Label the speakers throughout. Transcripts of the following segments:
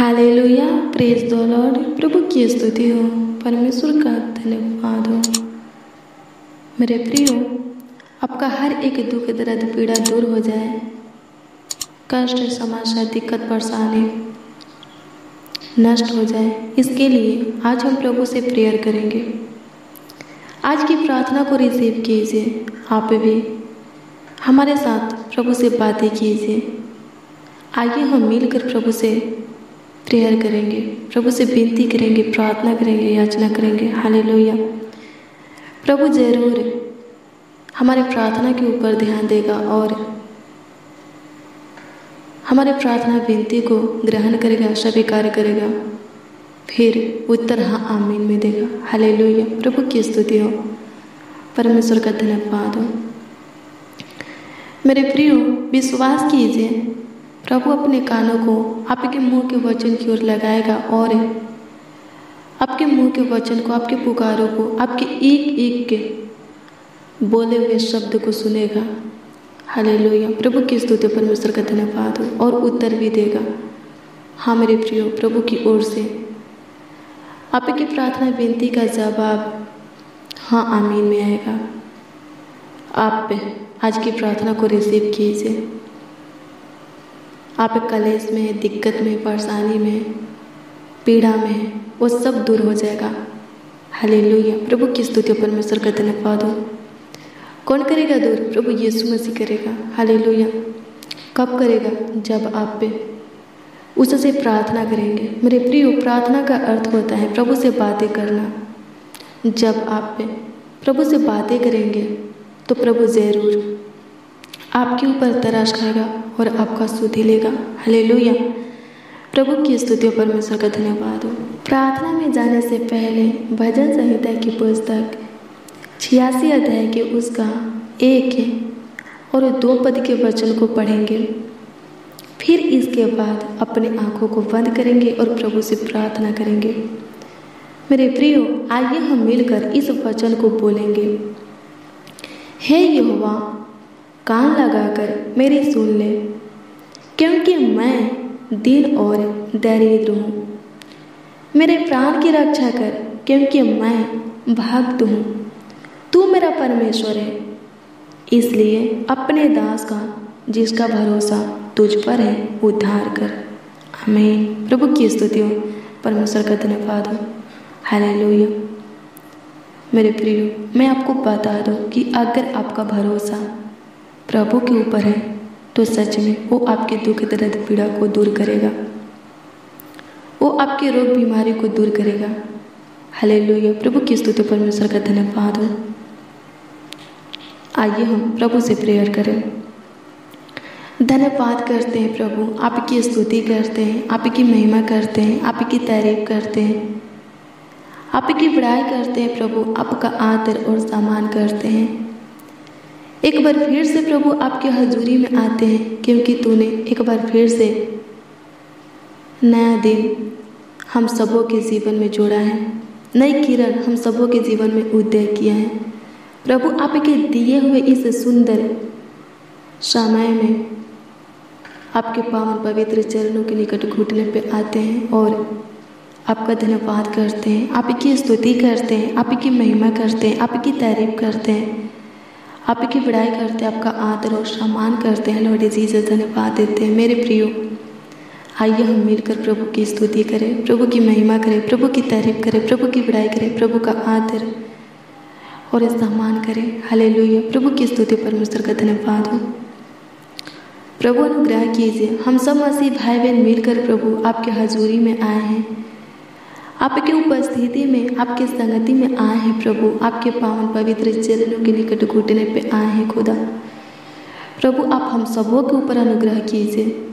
Speaker 1: Hallelujah praise the Lord प्रभु की स्तुति हो। परमेश्वर का धन्यवाद हो। मेरे प्रियो, आपका हर एक दुख, दर्द, पीड़ा दूर हो जाए। कष्ट समस्या दिक्कत, परेशानी नष्ट हो जाए। इसके लिए आज हम प्रभु से प्रेयर करेंगे। आज की प्रार्थना को रिसीव कीजिए। आप भी हमारे साथ प्रभु से बातें कीजिए। आइए हम मिलकर प्रभु से प्रेयर करेंगे, प्रभु से विनती करेंगे, प्रार्थना करेंगे, याचना करेंगे। हालेलुया। प्रभु ज़रूर हमारे प्रार्थना के ऊपर ध्यान देगा और हमारे प्रार्थना विनती को ग्रहण करेगा, स्वीकार करेगा, फिर उत्तर हाँ आमीन में देगा। हालेलुया। प्रभु की स्तुति हो। परमेश्वर का धन्यवाद हो। मेरे प्रियो, विश्वास कीजिए प्रभु अपने कानों को आपके मुँह के वचन की ओर लगाएगा और आपके मुँह के वचन को, आपके पुकारों को, आपके एक एक के बोले हुए शब्द को सुनेगा। हालेलुया। प्रभु की स्तुति परमेश्वर का धन्यवाद हो और उत्तर भी देगा। हाँ मेरे प्रियो, प्रभु की ओर से आपकी प्रार्थना विनती का जवाब हाँ आमीन में आएगा। आप आज की प्रार्थना को रिसीव कीजिए। आप कलेश में, दिक्कत में, परेशानी में, पीड़ा में, वो सब दूर हो जाएगा। हालेलुया। प्रभु की स्तुति परमेश्वर का धन्यवाद हो। कौन करेगा दूर? प्रभु यीशु मसीह करेगा। हालेलुया। कब करेगा? जब आप पे। उससे प्रार्थना करेंगे। मेरे प्रियो प्रार्थना का अर्थ होता है, प्रभु से बातें करना। जब आप पे। प्रभु से बातें करेंगे तो प्रभु ज़रूर आपके ऊपर तराश खाएगा। और आपका सुधी लेगा। हालेलुया। प्रभु की स्तुति परमेश्वर का धन्यवाद हो। प्रार्थना में जाने से पहले भजन संहिता की पुस्तक छियासी अध्याय के उसका एक है और दो पद के वचन को पढ़ेंगे। फिर इसके बाद अपने आँखों को बंद करेंगे और प्रभु से प्रार्थना करेंगे। मेरे प्रियो, आइए हम मिलकर इस वचन को बोलेंगे। हे यहोवा, कान लगाकर मेरी सुन ले। क्योंकि मैं दिन और दरिद्र हूँ। मेरे प्राण की रक्षा कर, क्योंकि मैं भक्त हूँ। तू मेरा परमेश्वर है, इसलिए अपने दास का, जिसका भरोसा तुझ पर है, उद्धार कर। हमें प्रभु की स्तुति हो परमेश्वर का धन्यवाद हो। हालेलुया। मेरे प्रियो, मैं आपको बता दूँ कि अगर आपका भरोसा प्रभु के ऊपर है तो सच में वो आपके दुख दर्द, पीड़ा को दूर करेगा। वो आपके रोग, बीमारी को दूर करेगा। हालेलुया। प्रभु की स्तुति परमेश्वर का धन्यवाद हो। आइए हम प्रभु से प्रेयर करें। धन्यवाद करते हैं प्रभु। आपकी स्तुति करते हैं, आपकी महिमा करते हैं, आपकी तारीफ़ करते हैं। आपकी बड़ाई करते हैं प्रभु। आपका आदर और सम्मान करते हैं। एक बार फिर से प्रभु आपके हजूरी में आते हैं, क्योंकि तूने एक बार फिर से नया दिन हम सबों के जीवन में जोड़ा है। नई किरण हम सबों के जीवन में उदय किया है। प्रभु आपके दिए हुए इस सुंदर समय में आपके पावन पवित्र चरणों के निकट घुटने पे आते हैं और आपका धन्यवाद करते हैं। आपकी स्तुति करते हैं आपकी महिमा करते हैं आपकी तारीफ़ करते हैं। आपकी बड़ाई करते हैं आपका आदर और सम्मान करते हैं लॉर्ड जीसस धन्यवाद देते हैं। मेरे प्रियो, आइए हम मिलकर प्रभु की स्तुति करें, प्रभु की महिमा करें, प्रभु की तारीफ़ करें, प्रभु की बड़ाई करें, प्रभु का आदर और सम्मान करें। हालेलुया प्रभु की स्तुति परमेश्वर का धन्यवाद हो। प्रभु, अनुग्रह कीजिए। हम सब मसीह भाई बहन मिलकर प्रभु आपके हजूरी में आए हैं। आपके उपस्थिति में, आपके संगति में आए हैं प्रभु। आपके पावन पवित्र चरणों के निकट घुटने पे आए हैं खुदा। प्रभु, आप हम सबों के ऊपर अनुग्रह कीजिए।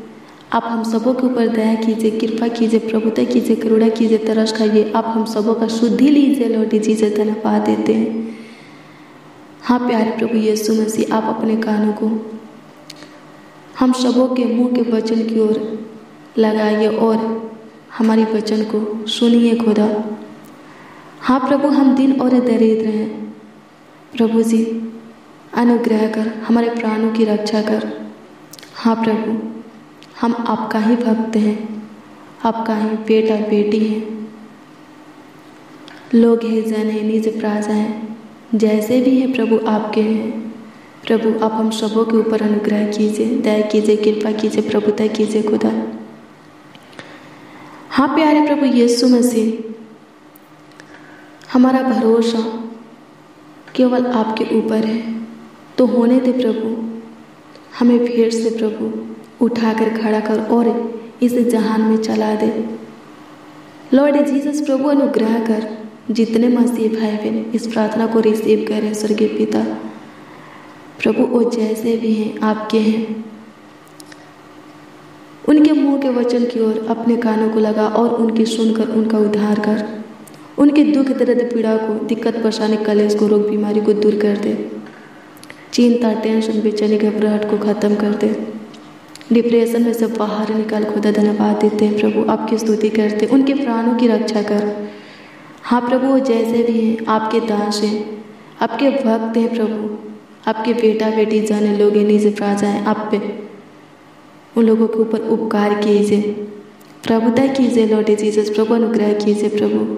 Speaker 1: आप हम सबों के ऊपर दया कीजिए, कृपा कीजिए, प्रभुता कीजिए, करुणा कीजिए, तरस खाइए। आप हम सबों का शुद्धि लीजिए, लौट जी धन्यवाद देते हैं। हाँ प्यारे प्रभु यीशु मसीह, आप अपने कानों को हम सबों के मुँह के वचन की ओर लगाइए और हमारी वचन को सुनिए खुदा। हाँ प्रभु, हम दिन और दरिद्र हैं। प्रभु जी, अनुग्रह कर हमारे प्राणों की रक्षा कर। हाँ प्रभु, हम आपका ही भक्त हैं, आपका ही बेटा बेटी हैं। लोग हैं जन है, निज प्राजा हैं। जैसे भी हैं प्रभु, आपके हैं। प्रभु, आप हम सबों के ऊपर अनुग्रह कीजिए, दया कीजिए, कृपा कीजिए प्रभुता कीजिए खुदा। हाँ प्यारे प्रभु यीशु मसीह, हमारा भरोसा केवल आपके ऊपर है। तो होने दे प्रभु, हमें फिर से प्रभु उठाकर खड़ा कर और इस जहान में चला दे। लॉर्ड जीसस प्रभु अनुग्रह कर, जितने मसीह भाई बहन इस प्रार्थना को रिसीव करें स्वर्गीय पिता, प्रभु वो जैसे भी हैं, आपके हैं। उनके मुँह के वचन की ओर अपने कानों को लगा और उनकी सुनकर उनका उद्धार कर। उनके दुख, दर्द, पीड़ा को, दिक्कत, परेशानी, कलेश को, रोग, बीमारी को दूर कर दे। चिंता, टेंशन, बेचैनी, घबराहट को ख़त्म कर दे। डिप्रेशन में से बाहर निकाल खुदा धन्यवाद देते हैं, प्रभु, आपकी स्तुति करते उनके प्राणों की रक्षा कर। हाँ प्रभु वो जैसे भी हैं, आपके दास हैं, आपके भक्त हैं प्रभु। आपके बेटा बेटी जाने, लोग निज हैं आप पे। उन लोगों के ऊपर उपकार कीजिए। प्रभुता कीजिए लॉर्ड जीसस प्रभु, अनुग्रह कीजिए प्रभु।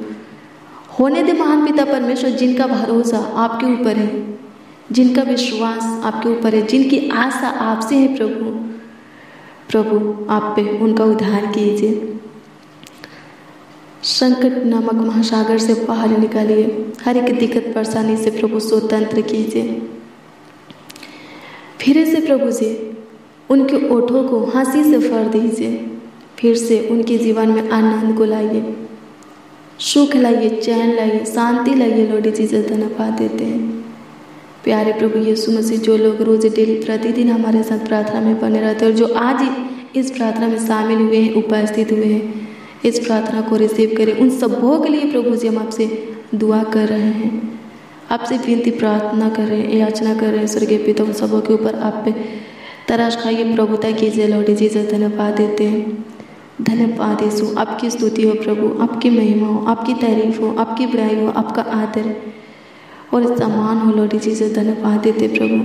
Speaker 1: होने दे महान पिता परमेश्वर, जिनका भरोसा आपके ऊपर है, जिनका विश्वास आपके ऊपर है, जिनकी आशा आपसे है प्रभु। प्रभु, आप पे उनका उद्धार कीजिए। संकट नामक महासागर से बाहर निकालिए। हर एक दिक्कत, परेशानी से प्रभु स्वतंत्र कीजिए। फिर से प्रभु जी उनके ओठों को हँसी से भर दीजिए, फिर से उनके जीवन में आनंद को लाइए। सुख लाइए, चैन लाइए, शांति लाइए लोडी चीज़ें धन्यवाद देते हैं। प्यारे प्रभु यीशु मसीह, जो लोग रोज डेली प्रतिदिन हमारे साथ प्रार्थना में बने रहते हैं और जो आज इस प्रार्थना में शामिल हुए हैं, उपस्थित हुए हैं, इस प्रार्थना को रिसीव करें। उन सबों के लिए प्रभु जी हम आपसे दुआ कर रहे हैं। आपसे विनती प्रार्थना कर रहे हैं, याचना कर रहे हैं, स्वर्गीय पिता, उन सबों के ऊपर आप पे तराश खाइए प्रभुता कीजिए लौटी चीज़ें धन्यवाद देते हैं। धन्यवाद यीशु, आपकी स्तुति हो प्रभु, आपकी महिमा हो, आपकी तारीफ़ हो, आपकी बुराई हो, आपका आदर और सम्मान हो लौटी चीज़ें धन्यवाद देते प्रभु।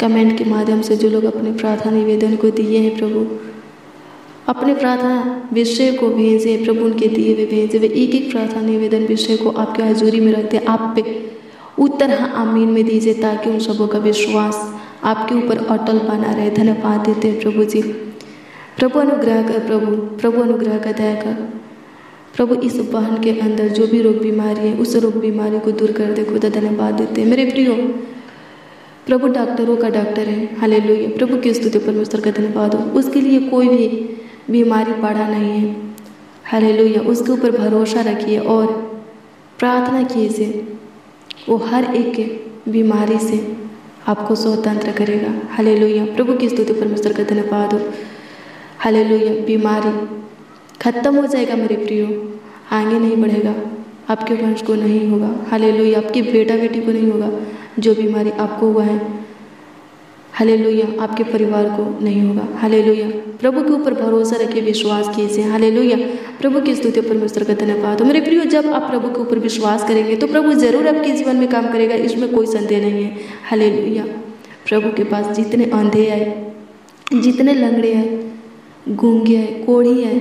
Speaker 1: कमेंट के माध्यम से जो लोग अपने प्रार्थना निवेदन को दिए हैं प्रभु, अपने प्रार्थना विषय को भेजे, प्रभु, उनके दिए हुए भेजे, वे एक एक प्रार्थना निवेदन विषय को आपके हजूरी में रखते आप पे उत्तर हाँ आमीन में दीजिए, ताकि उन सबों का विश्वास आपके ऊपर अटल बना रहे। धन्यवाद देते हैं प्रभु जी। प्रभु अनुग्रह कर, प्रभु प्रभु अनुग्रह का दया कर। प्रभु, इस बहन के अंदर जो भी रोग बीमारी है, उस रोग बीमारी को दूर कर दे खुदा धन्यवाद देते हैं। मेरे प्रियो, प्रभु डॉक्टरों का डॉक्टर है। हाले प्रभु की स्तुति परमेश्वर का धन्यवाद हो। उसके लिए कोई भी बीमारी बढ़ा नहीं है। हाले उसके ऊपर भरोसा रखिए और प्रार्थना कीजिए। वो हर एक बीमारी से आपको स्वतंत्र करेगा। हले प्रभु की स्तुति परमेश्वर का धन्यवाद हो। हाले बीमारी खत्म हो जाएगा मेरे प्रियो। आगे नहीं बढ़ेगा। आपके वंश को नहीं होगा। हले आपकी बेटा बेटी को नहीं होगा। जो बीमारी आपको हुआ है हाले आपके परिवार को नहीं होगा। हाले प्रभु के ऊपर भरोसा रखिए, विश्वास कीजिए। हाले प्रभु की स्तुति परमेश्वर का धन्यवाद। मेरे प्रियो, जब आप प्रभु के ऊपर विश्वास करेंगे तो प्रभु ज़रूर आपके जीवन में काम करेगा। इसमें कोई संदेह नहीं है। हाले प्रभु के पास जितने अंधे आए जितने लंगड़े आए गूँगे है, कोढ़ी है,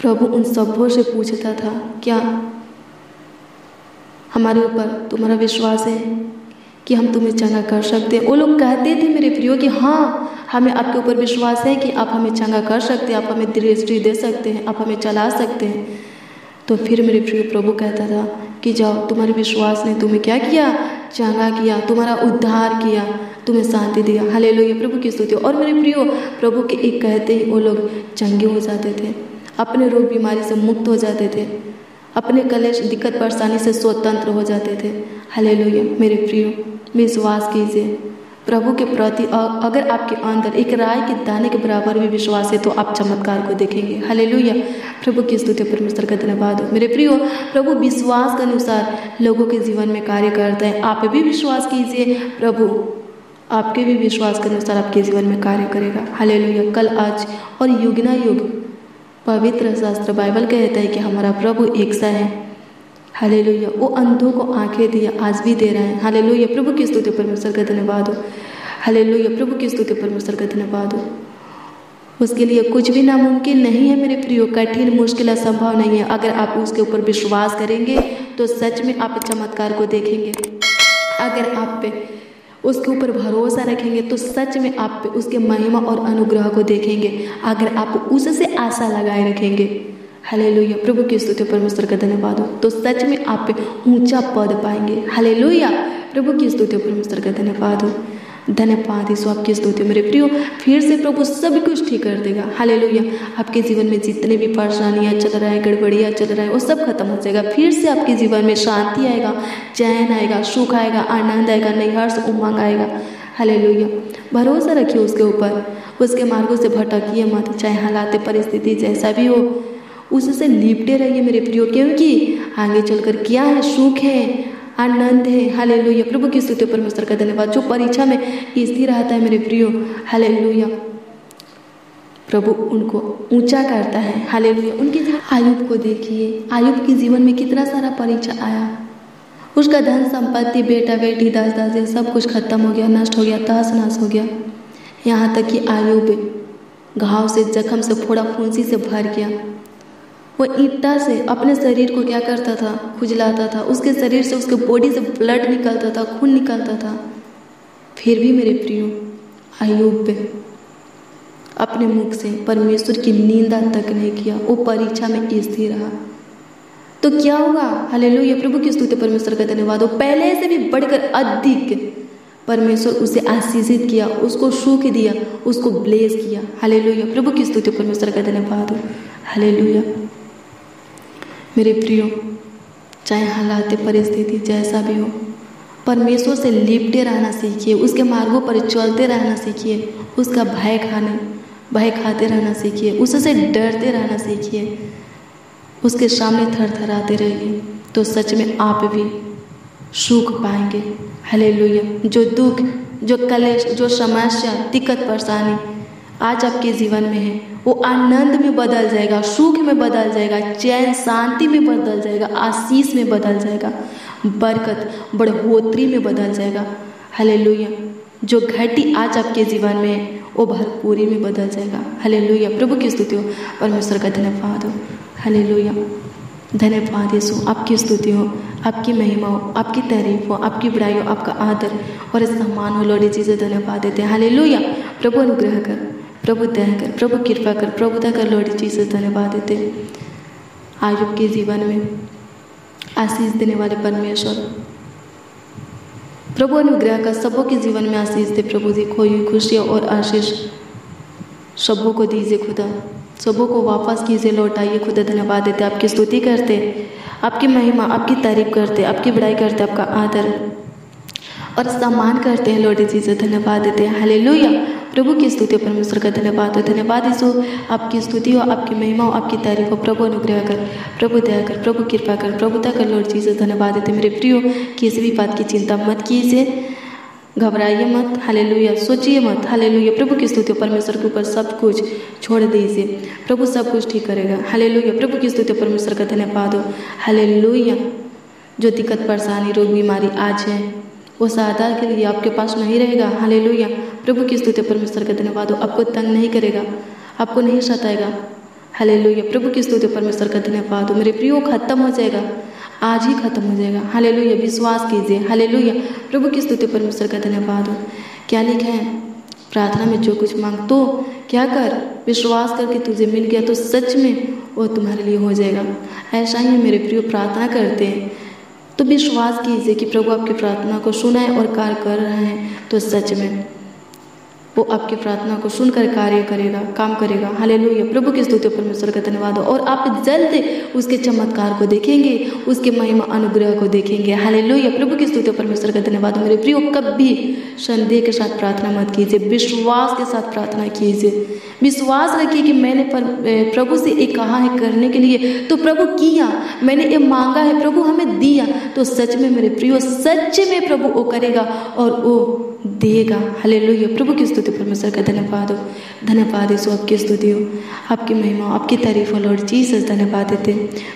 Speaker 1: प्रभु उन सबों से पूछता था, क्या हमारे ऊपर तुम्हारा विश्वास है? कि हम तुम्हें चंगा कर सकते हैं। वो लोग कहते थे मेरे प्रियो कि हाँ हमें आपके ऊपर विश्वास है कि आप हमें चंगा कर सकते हैं, आप हमें दृष्टि दे सकते हैं, आप हमें चला सकते हैं। तो फिर मेरे प्रियो प्रभु कहता था कि जाओ, तुम्हारे विश्वास ने तुम्हें क्या किया? चंगा किया, तुम्हारा उद्धार किया, तुम्हें शांति दिया। हले लो ये प्रभु की स्तुति। और मेरे प्रियो, प्रभु के एक कहते ही वो लोग चंगे हो जाते थे, अपने रोग बीमारी से मुक्त हो जाते थे, अपने कलेश, दिक्कत, परेशानी से स्वतंत्र हो जाते थे। हले मेरे प्रियो। विश्वास कीजिए। प्रभु के प्रति अगर आपके अंदर एक राय के दाने के बराबर भी विश्वास है तो आप चमत्कार को देखेंगे। हले प्रभु की स्तुति परमेश्वर का धन्यवाद हो। मेरे प्रियो, प्रभु विश्वास के अनुसार लोगों के जीवन में कार्य करते हैं। आप भी विश्वास कीजिए। प्रभु आपके भी विश्वास के अनुसार आपके जीवन में कार्य करेगा। हाले कल, आज और युग ना युग। पवित्र शास्त्र बाइबल कहता है कि हमारा प्रभु एक सा है। हाले वो अंधों को आँखें दिया आज भी दे रहे हैं। हाले प्रभु की स्तुति परमेश्वर का धन्यवाद हो। हाले प्रभु की स्तुति परमेश्वर का धन्यवाद हो। उसके लिए कुछ भी नामुमकिन नहीं है मेरे प्रियो। कठिन, मुश्किल असंभव नहीं है। अगर आप उसके ऊपर विश्वास करेंगे तो सच में आप चमत्कार को देखेंगे। अगर आप पे उसके ऊपर भरोसा रखेंगे तो सच में आप पे उसके महिमा और अनुग्रह को देखेंगे। अगर आप उससे आशा लगाए रखेंगे हले लोहिया प्रभु की स्तुति परमेश्वर का धन्यवाद हो। तो सच में आप ऊँचा पद पाएँगे। हले लोहिया प्रभु की स्तुति परमेश्वर का धन्यवाद हो। धन्यवाद यीशु, आपकी स्तुति मेरे प्रियो। फिर से प्रभु सब कुछ ठीक कर देगा। हाले आपके जीवन में जितने भी परेशानियाँ चल रहा है, गड़बड़ियाँ चल रहा है, वो सब खत्म हो जाएगा। फिर से आपके जीवन में शांति आएगा, चैन आएगा, सुख आएगा, आनंद आएगा, नई हर्ष, उमंग आएगा। हाले भरोसा रखिए उसके ऊपर। उसके मार्गों से भटकिए मत, चाहे हालात, परिस्थिति जैसा भी हो। उससे लिपटे रहिए मेरे प्रियो, क्योंकि आगे चलकर क्या है, सुख है, आनंद है। हाले लोहिया प्रभु की स्तुति परमेश्वर का धन्यवाद। जो परीक्षा में स्थिर रहता है मेरे प्रियो हाले लोहिया प्रभु उनको ऊँचा करता है। हाले उनके जीवन आयुब को देखिए। आयुब के जीवन में कितना सारा परीक्षा आया। उसका धन संपत्ति, बेटा, बेटी, दास दास सब कुछ खत्म हो गया, नष्ट हो गया तहस नहस हो गया। यहाँ तक कि आयुब घाव से, जख्म से, फोड़ा, फुंसी से भर गया। वो ईटा से अपने शरीर को क्या करता था? खुजलाता था। उसके शरीर से उसके बॉडी से ब्लड निकलता था, खून निकलता था। फिर भी मेरे प्रियो आयुब अपने मुख से परमेश्वर की निंदा तक नहीं किया। वो परीक्षा में स्थिर रहा। तो क्या होगा हले लो ये प्रभु की स्तुति परमेश्वर का धन्यवाद हो। पहले से भी बढ़कर अधिक परमेश्वर उसे आशीषित किया, उसको सुख दिया, उसको ब्लेस किया। हले लो प्रभु की स्तुति परमेश्वर का धन्यवाद हो। हले मेरे प्रियो, चाहे हालात परिस्थिति जैसा भी हो, परमेश्वर से लिपटे रहना सीखिए, उसके मार्गों पर चलते रहना सीखिए, उसका भय खाने, भय खाते रहना सीखिए, उससे डरते रहना सीखिए, उसके सामने थर थराते रहिए तो सच में आप भी सुख पाएँगे। हले जो दुख, जो कलेश, जो समस्या, दिक्कत, परेशानी आज आपके जीवन में है। वो आनंद में बदल जाएगा, सुख में बदल जाएगा, चैन शांति में बदल जाएगा, आशीष में बदल जाएगा, बरकत बढ़ोतरी में बदल जाएगा। हले जो घटी आज आपके जीवन में है, वो भरपूरी में बदल जाएगा। हले प्रभु की स्तुति हो परमेश्वर का धन्यवाद हो। हले धन्यवाद यीशु। आपकी स्तुति हो, आपकी महिमा हो, आपकी तारीफ़ हो, आपकी बुराई हो, आपका आदर और सम्मान हो। लोड़ी चीज़ें धन्यवाद देते हैं। हाले प्रभु अनुग्रह कर। प्रभु दया कर प्रभु कृपा कर, प्रभु दया कर लौड़ी चीज़ धन्यवाद देते आयुब के जीवन में आशीष देने वाले परमेश्वर, प्रभु अनुग्रह का सबों के जीवन में आशीष दे, प्रभु जी, खोई खुशियाँ और आशीष सबों को दीजिए खुदा। सबों को वापस कीजिए लौटाइए खुदा, धन्यवाद देते आपकी स्तुति करते आपकी महिमा, आपकी तारीफ़ करते आपकी बड़ाई करते आपका आदर और सम्मान करते हैं लौटे जी से धन्यवाद देते हैं। हाले प्रभु की स्तुति परमेश्वर का धन्यवाद हो धन्यवाद यीशु, आपकी स्तुति हो आपकी महिमा हो आपकी तारीफ़ हो प्रभु अनुग्रह कर, प्रभु दया कर, प्रभु कृपा कर, प्रभु दया कर लॉर्ड जी से धन्यवाद देते मेरे प्रियो, किसी भी बात की चिंता मत कीजिए। घबराइए मत हाले सोचिए मत हाले प्रभु की स्तुति परमेश्वर के ऊपर सब कुछ छोड़ दीजिए। प्रभु सब कुछ ठीक करेगा। हाले प्रभु की स्तुति परमेश्वर का धन्यवाद हो। हाले जो दिक्कत, परेशानी, रोग, बीमारी आज है वो सहायता के लिए आपके पास नहीं रहेगा। हाले प्रभु की स्तुति परमेश्वर का धन्यवाद हो। आपको तंग नहीं करेगा। आपको नहीं सताएगा। हाले प्रभु की स्तुति परमेश्वर का धन्यवाद हो। मेरे प्रियो, खत्म हो जाएगा। आज ही खत्म हो जाएगा। हाले विश्वास कीजिए। हाले प्रभु की स्तुति परमेश्वर का धन्यवाद हो। क्या लिखा है? प्रार्थना में जो कुछ मांग तो क्या कर? विश्वास करके तुझे मिल गया तो सच में वो तुम्हारे लिए हो जाएगा। ऐसा ही मेरे प्रियो, प्रार्थना करते हैं। तो विश्वास कीजिए कि प्रभु आपकी प्रार्थना को सुना है और कार्य कर रहे हैं। तो सच में वो आपकी प्रार्थना को सुनकर कार्य करेगा, काम करेगा। हाले प्रभु की स्तुति परमेश्वर का धन्यवाद हो और आप जल्द उसके चमत्कार को देखेंगे, उसके महिमा, अनुग्रह को देखेंगे। हाले प्रभु की स्तुति परमेश्वर का धन्यवाद। मेरे प्रियो, कभी संदेह के साथ प्रार्थना मत कीजिए, विश्वास के साथ प्रार्थना कीजिए। विश्वास रखिए कि मैंने प्रभु से ये कहा है करने के लिए तो प्रभु किया, मैंने ये मांगा है, प्रभु हमें दिया। तो सच में मेरे प्रियो, सच में प्रभु वो करेगा और वो देगा। हले प्रभु की स्तुति, परमेश्वर का धन्यवाद हो। धन्यवाद यीशु, आपकी स्तुति हो। आपकी महिमा, आपकी तारीफ़ हो लॉर्ड जीसस धन्यवाद देते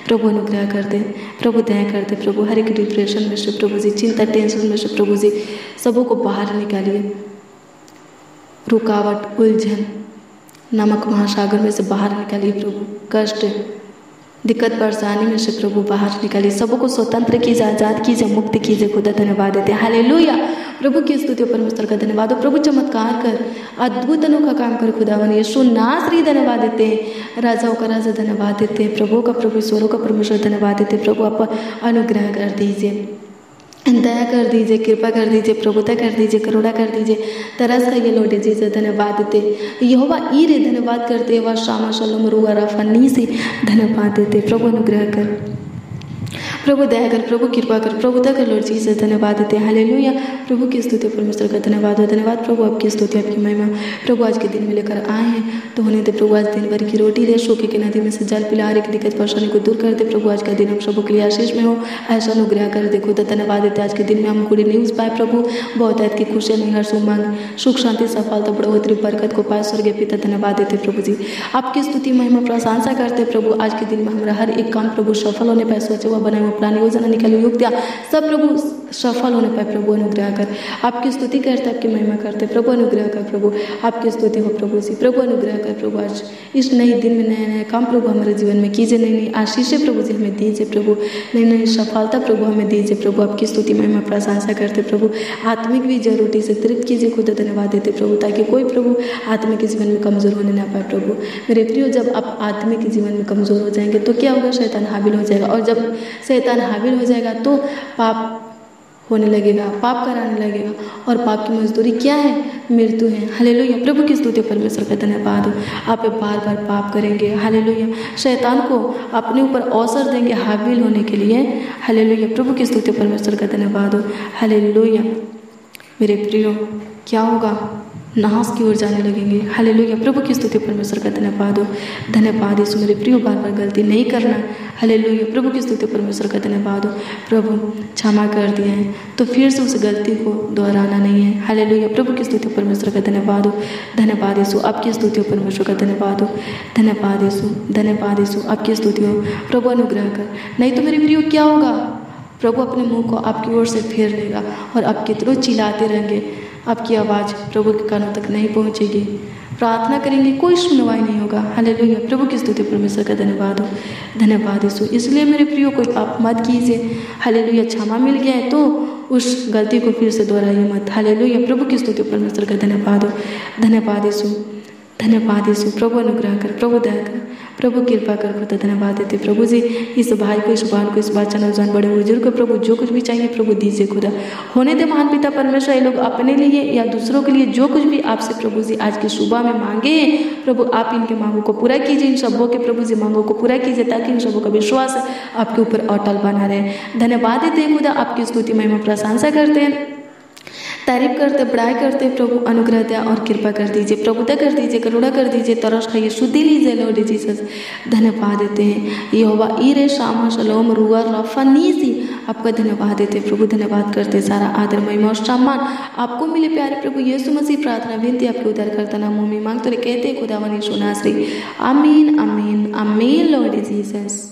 Speaker 1: प्रभु अनुग्रह कर दे प्रभु दया कर दे प्रभु हर एक डिप्रेशन में से, प्रभु जी, चिंता टेंशन में से, प्रभु जी, सबों को बाहर निकालिए। रुकावट, उलझन, नमक महासागर में से बाहर निकालिए प्रभु। कष्ट, दिक्कत, परेशानी में से प्रभु बाहर निकालिए। सबको स्वतंत्र कीजिए, आज़ाद कीजिए, मुक्त कीजिए। खुदा, धन्यवाद देते हाले प्रभु की स्तुति और परमेश्वर का धन्यवाद हो। प्रभु चमत्कार कर अद्भुत अनोखा काम कर खुदावन। यीशु नासरी धन्यवाद देते हैं, राजाओं का राजा धन्यवाद देते हैं प्रभु का प्रभु, ईश्वरों का परमेश्वर धन्यवाद देते प्रभु आप अनुग्रह कर दीजिए, दया कर दीजिए, कृपा कर दीजिए, प्रभुता कर दीजिए, करुणा कर दीजिए, तरस का ये लौटे जी धन्यवाद देते यहोवा ई रे धन्यवाद करते वह श्यामा शलम, रुआ रफनी से धन्यवाद देते प्रभु अनुग्रह कर। प्रभु, दया कर प्रभु, कृपा कर प्रभु, दया कर लॉर्ड जीसस धन्यवाद देते हैं। हालेलुया प्रभु की स्तुति परमेश्वर का धन्यवाद हो। धन्यवाद प्रभु, आपकी स्तुति, आपकी महिमा। प्रभु, आज के दिन में लेकर आए हैं। तो होने दे प्रभु, आज दिन भर की रोटी दे शोके के नदी में से जल पिला, हर एक दिक्कत, परेशानी को दूर कर दे। प्रभु, आज का दिन हम सबों के लिए आशीष में हो। ऐसा अनुग्रह कर देखो तो धन्यवाद देते आज के दिन में हम पूरी न्यूज़ पाए प्रभु। बहुत ऐत की खुशियाँ में हर सुमंग सुख, शांति, सफलता बढ़ोतरी बरकत को पाए स्वर्गीय पिता, धन्यवाद देते प्रभु जी। आपकी स्तुति, महिमा, प्रशंसा करते प्रभु। आज के दिन में हमारा हर एक काम प्रभु सफल होने पाए सोचे हुआ बनाए हुआ प्लान योजना निकली युक्तियाँ सब प्रभु सफल होने पाए प्रभु अनुग्रह कर, आपकी स्तुति करते, आपकी महिमा करते, प्रभु अनुग्रह कर प्रभु, आपकी स्तुति हो प्रभु जी प्रभु अनुग्रह कर प्रभु, आज इस नए दिन में नए नए काम प्रभु हमारे जीवन में कीजिए नई नई आशीष प्रभु जी हमें दीजिए प्रभु नई नई सफलता प्रभु हमें दीजिए प्रभु, आपकी स्तुति, महिमा, प्रशंसा करते प्रभु। आत्मिक भी जरूरती से तृप्त कीजिए, खुद धन्यवाद देते प्रभु, ताकि कोई प्रभु आत्मिक जीवन में कमज़ोर होने ना पाए प्रभु। मेरे प्रियो, जब आप आत्मिक जीवन में कमज़ोर हो जाएँगे तो क्या होगा? शैतान हाबिल हो जाएगा। और जब शैतान हाबिल हो जाएगा तो पाप होने लगेगा, पाप कराने लगेगा। और पाप की मजदूरी क्या है? मृत्यु है। हालेलुया। प्रभु की स्तुति परमेश्वर का धन्यवाद हो। आप बार बार पाप करेंगे। हले लोहिया शैतान को अपने ऊपर अवसर देंगे हाबिल होने के लिए। हले लोहिया प्रभु की स्तुति परमेश्वर का धन्यवाद हो। लोहिया मेरे प्रियो, क्या होगा? नाश की ओर जाने लगेंगे। हालेलुया। प्रभु की स्तुति परमेश्वर का धन्यवाद हो। धन्यवाद यीशु, मेरे प्रियो बार बार गलती नहीं करना। हाले हालेलुया। प्रभु की स्तुति परमेश्वर का धन्यवाद हो। प्रभु, क्षमा कर दिए हैं। तो फिर से उस गलती को दोहराना नहीं है। हाले हालेलुया। प्रभु की स्तुति परमेश्वर का धन्यवाद हो। धन्यवाद यीशु आपकी स्तुति परमेश्वर का धन्यवाद हो। धन्यवाद यीशु धन्यवाद यीशु आपकी स्तुति हो। प्रभु, अनुग्रह कर। नहीं तो मेरे प्रियो, क्या होगा? प्रभु अपने मुँह को आपकी ओर से फेर लेगा और आप कितनों चिल्लाते रहेंगे। आपकी आवाज़ प्रभु के कानों तक नहीं पहुंचेगी। प्रार्थना करेंगे, कोई सुनवाई नहीं होगा। हालेलुया। प्रभु की स्तुति परमेश्वर का धन्यवाद हो। धन्यवाद यीशु। इसलिए मेरे प्रियो, कोई पाप मत कीजिए। हालेलुया। क्षमा मिल गया है तो उस गलती को फिर से दोहराइए मत। हालेलुया। प्रभु की स्तुति परमेश्वर का धन्यवाद हो। धन्यवाद यीशु। धन्यवाद यीशु। प्रभु अनुग्रह कर, प्रभु दया कर। प्रभु कृपा कर खुदा धन्यवाद देते प्रभु जी, इस भाई को, इस बहन को, इस बच्चा नौजवान बड़े बुज़ुर्ग को, प्रभु जो कुछ भी चाहिए, प्रभु दीजिए खुदा। होने दे महान पिता परमेश्वर, ये लोग अपने लिए या दूसरों के लिए जो कुछ भी आपसे प्रभु जी आज की सुबह में मांगे, प्रभु आप इनके मांगों को पूरा कीजिए, इन सबों के प्रभु जी मांगों को पूरा कीजिए, ताकि इन सबों का विश्वास आपके ऊपर अटल बना रहे। धन्यवाद देते खुदा, आपकी स्तुति, महिमा, प्रशंसा करते हैं। तारीफ़ करते बड़ाई करते, प्रभु अनुग्रह दिया और कृपा कर दीजिए, प्रभुता कर दीजिए, करुणा कर दीजिए तरस खाइए, शुद्धि लीजिए लॉर्ड जीसस धन्यवाद देते हैं। यहोवा, ईरे, शामा, शलोम, रुआ, रफा, नीसी, आपका धन्यवाद देते प्रभु, धन्यवाद करते सारा आदर महिमा और सम्मान आपको मिले, प्यारे प्रभु यीशु मसीह, प्रार्थना, विनती आपके उद्धार करता, नाम में मांगते कहते खुदावन यीशु नासरी। आमीन आमीन आमीन लॉर्ड जीसस